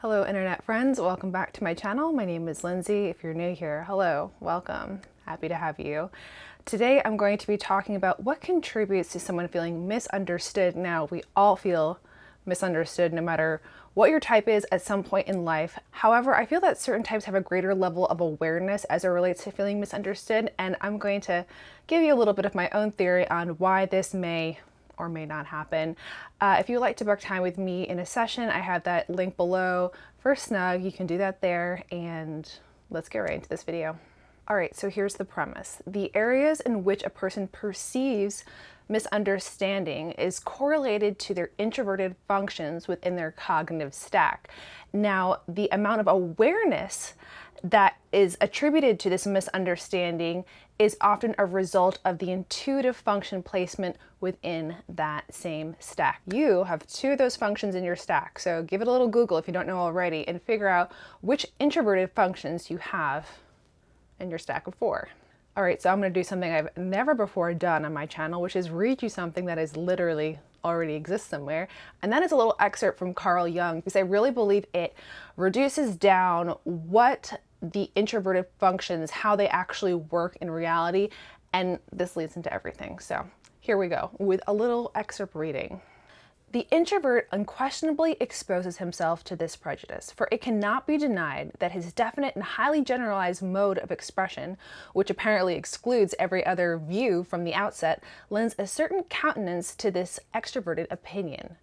Hello internet friends, welcome back to my channel. My name is Lindsay. If you're new here, hello, welcome. Happy to have you. Today I'm going to be talking about what contributes to someone feeling misunderstood. Now, we all feel misunderstood no matter what your type is at some point in life. However, I feel that certain types have a greater level of awareness as it relates to feeling misunderstood, and I'm going to give you a little bit of my own theory on why this may or may not happen. Uh, if you'd like to book time with me in a session, I have that link below for Snugg. You can do that there, and let's get right into this video. All right, so here's the premise. The areas in which a person perceives misunderstanding is correlated to their introverted functions within their cognitive stack. Now, the amount of awareness that is attributed to this misunderstanding is often a result of the intuitive function placement within that same stack. You have two of those functions in your stack, so give it a little Google if you don't know already and figure out which introverted functions you have in your stack of four. All right, so I'm gonna do something I've never before done on my channel, which is read you something that is literally already exists somewhere. And that is a little excerpt from Carl Jung, because I really believe it reduces down what the introverted functions, how they actually work in reality, and this leads into everything. So here we go with a little excerpt reading. The introvert unquestionably exposes himself to this prejudice, for it cannot be denied that his definite and highly generalized mode of expression, which apparently excludes every other view from the outset, lends a certain countenance to this extroverted opinion.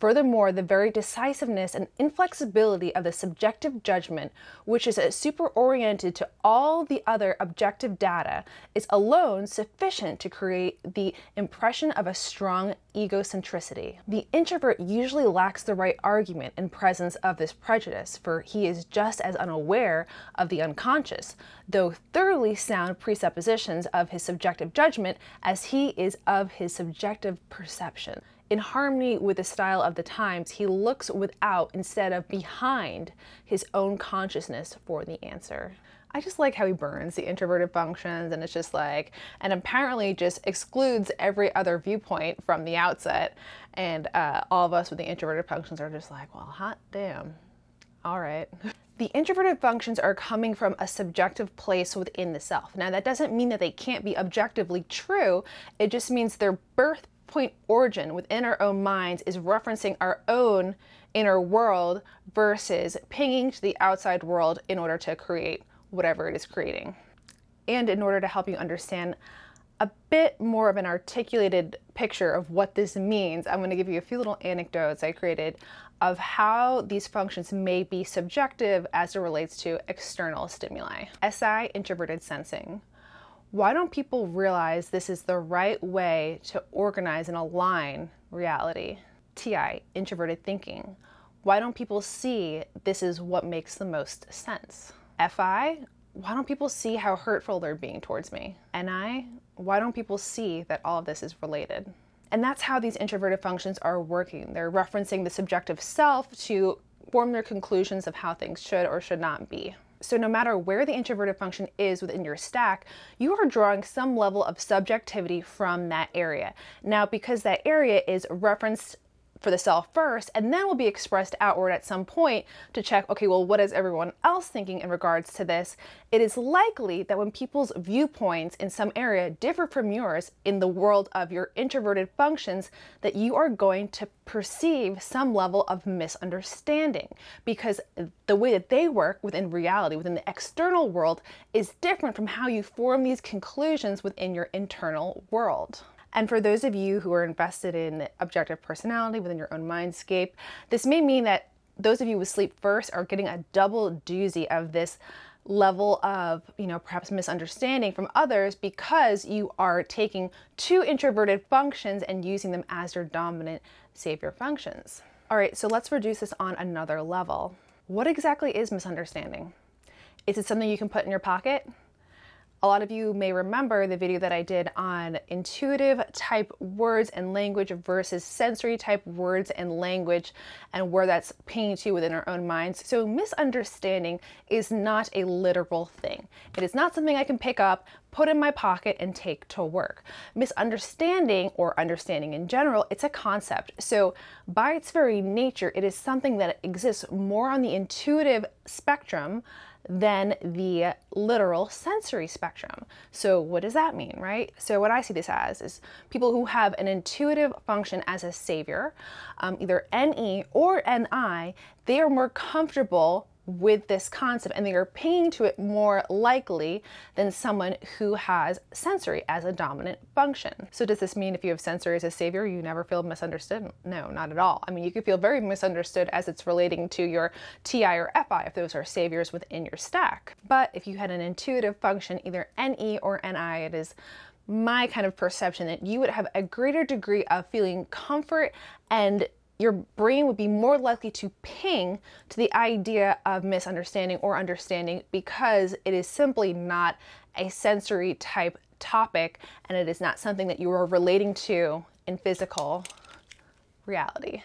Furthermore, the very decisiveness and inflexibility of the subjective judgment, which is super-oriented to all the other objective data, is alone sufficient to create the impression of a strong egocentricity. The introvert usually lacks the right argument in presence of this prejudice, for he is just as unaware of the unconscious, though thoroughly sound presuppositions of his subjective judgment as he is of his subjective perception in harmony with the style of the times, he looks without instead of behind his own consciousness for the answer. I just like how he burns the introverted functions and it's just like, and apparently just excludes every other viewpoint from the outset. And uh, all of us with the introverted functions are just like, well, hot damn. All right. The introverted functions are coming from a subjective place within the self. Now, that doesn't mean that they can't be objectively true. It just means their birth point origin within our own minds is referencing our own inner world versus pinging to the outside world in order to create whatever it is creating. And in order to help you understand a bit more of an articulated picture of what this means, I'm going to give you a few little anecdotes I created of how these functions may be subjective as it relates to external stimuli. SI, introverted sensing. Why don't people realize this is the right way to organize and align reality? TI, introverted thinking. Why don't people see this is what makes the most sense? FI, why don't people see how hurtful they're being towards me? NI, why don't people see that all of this is related? And that's how these introverted functions are working. They're referencing the subjective self to form their conclusions of how things should or should not be. So no matter where the introverted function is within your stack, you are drawing some level of subjectivity from that area. Now, because that area is referenced for the self first and then will be expressed outward at some point to check, okay, well, what is everyone else thinking in regards to this? It is likely that when people's viewpoints in some area differ from yours in the world of your introverted functions, that you are going to perceive some level of misunderstanding because the way that they work within reality, within the external world, is different from how you form these conclusions within your internal world. And for those of you who are invested in objective personality within your own mindscape, this may mean that those of you with sleep first are getting a double doozy of this level of, you know, perhaps misunderstanding from others because you are taking two introverted functions and using them as your dominant savior functions. All right, so let's reduce this on another level. What exactly is misunderstanding? Is it something you can put in your pocket? A lot of you may remember the video that I did on intuitive type words and language versus sensory type words and language and where that's pinging to within our own minds. So misunderstanding is not a literal thing. It is not something I can pick up, put in my pocket and take to work. Misunderstanding or understanding in general, it's a concept. So by its very nature, it is something that exists more on the intuitive spectrum than the literal sensory spectrum. So, what does that mean, right? So, what I see this as is people who have an intuitive function as a savior, um, either NE or NI, they are more comfortable with this concept and they are paying to it more likely than someone who has sensory as a dominant function. So does this mean if you have sensory as a savior, you never feel misunderstood? No, not at all. I mean, you could feel very misunderstood as it's relating to your TI or FI if those are saviors within your stack. But if you had an intuitive function, either NE or NI, it is my kind of perception that you would have a greater degree of feeling comfort and your brain would be more likely to ping to the idea of misunderstanding or understanding because it is simply not a sensory type topic and it is not something that you are relating to in physical reality.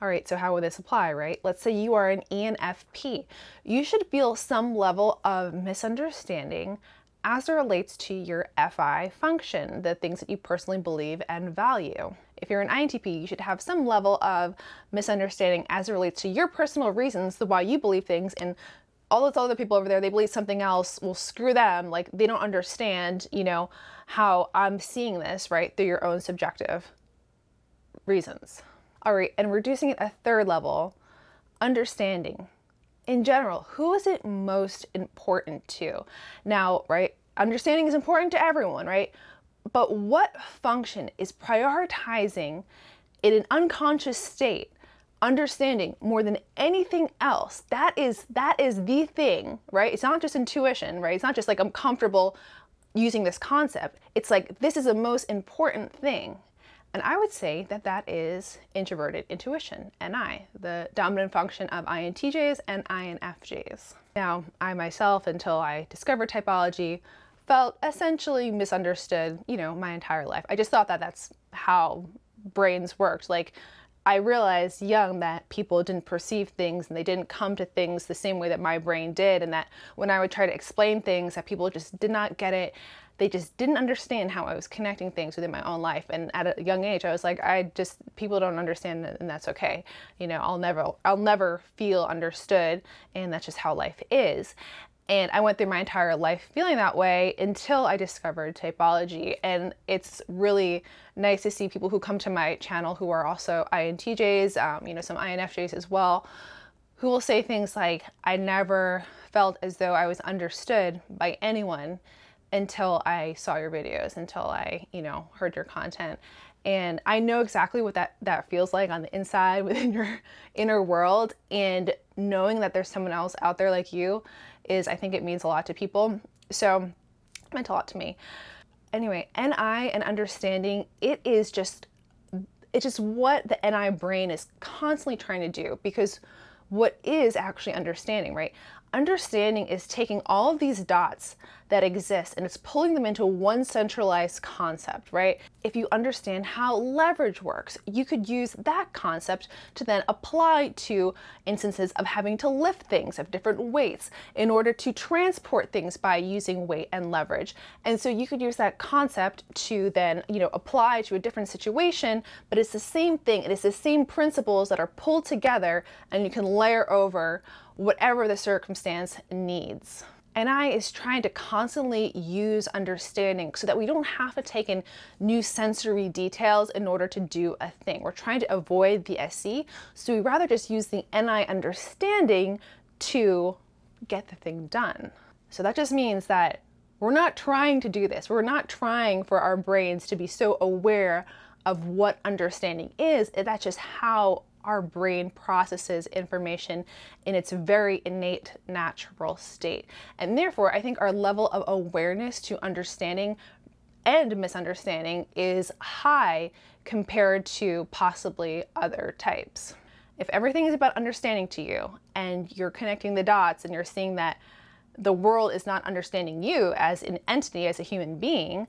All right, so how would this apply, right? Let's say you are an ENFP. You should feel some level of misunderstanding as it relates to your FI function, the things that you personally believe and value. If you're an INTP, you should have some level of misunderstanding as it relates to your personal reasons, the why you believe things, and all those other people over there, they believe something else. Well, screw them. Like they don't understand, you know, how I'm seeing this, right, through your own subjective reasons. All right, and reducing it a third level, understanding. In general, who is it most important to? Now, right, understanding is important to everyone, right? But what function is prioritizing in an unconscious state understanding more than anything else? That is that is the thing right? It's not just intuition right? It's not just like i'm comfortable using this concept. It's like this is the most important thing. And i would say that that is introverted intuition ni the dominant function of intjs and infjs now i myself until i discovered typology felt essentially misunderstood, you know, my entire life. I just thought that that's how brains worked. Like, I realized young that people didn't perceive things and they didn't come to things the same way that my brain did, and that when I would try to explain things, that people just did not get it. They just didn't understand how I was connecting things within my own life. And at a young age, I was like, I just people don't understand, and that's okay. You know, I'll never, I'll never feel understood, and that's just how life is. And I went through my entire life feeling that way until I discovered typology. And it's really nice to see people who come to my channel who are also INTJs, um, you know, some INFJs as well, who will say things like, I never felt as though I was understood by anyone until I saw your videos, until I, you know, heard your content. And I know exactly what that, that feels like on the inside within your inner world. And knowing that there's someone else out there like you is I think it means a lot to people. So it meant a lot to me. Anyway, NI and understanding, it is just it's just what the NI brain is constantly trying to do because what is actually understanding, right? Understanding is taking all of these dots that exist and it's pulling them into one centralized concept, right? If you understand how leverage works, you could use that concept to then apply to instances of having to lift things of different weights in order to transport things by using weight and leverage. And so you could use that concept to then, you know, apply to a different situation, but it's the same thing. It is the same principles that are pulled together and you can layer over whatever the circumstance needs. NI is trying to constantly use understanding so that we don't have to take in new sensory details in order to do a thing. We're trying to avoid the SE, so we rather just use the NI understanding to get the thing done. So that just means that we're not trying to do this. We're not trying for our brains to be so aware of what understanding is. That's just how our brain processes information in its very innate natural state. And therefore, I think our level of awareness to understanding and misunderstanding is high compared to possibly other types. If everything is about understanding to you and you're connecting the dots and you're seeing that the world is not understanding you as an entity, as a human being,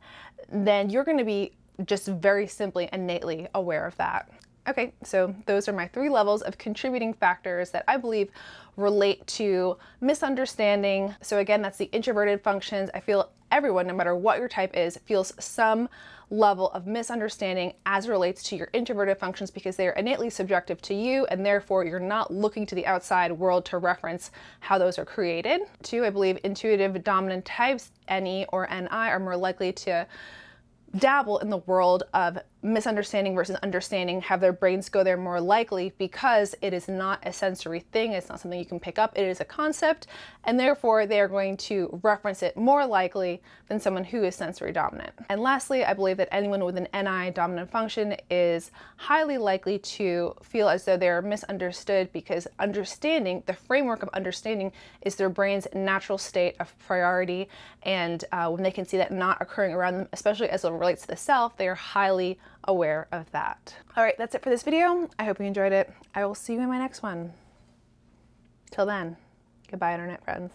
then you're going to be just very simply innately aware of that. Okay, so those are my three levels of contributing factors that I believe relate to misunderstanding. So, again, that's the introverted functions. I feel everyone, no matter what your type is, feels some level of misunderstanding as it relates to your introverted functions because they are innately subjective to you and therefore you're not looking to the outside world to reference how those are created. Two, I believe intuitive dominant types, NE or NI, are more likely to dabble in the world of misunderstanding versus understanding, have their brains go there more likely because it is not a sensory thing, it's not something you can pick up, it is a concept, and therefore they are going to reference it more likely than someone who is sensory dominant. And lastly, I believe that anyone with an NI dominant function is highly likely to feel as though they're misunderstood because understanding, the framework of understanding, is their brain's natural state of priority, and uh, when they can see that not occurring around them, especially as relates to the self, they are highly aware of that. All right, that's it for this video. I hope you enjoyed it. I will see you in my next one. Till then, goodbye, internet friends.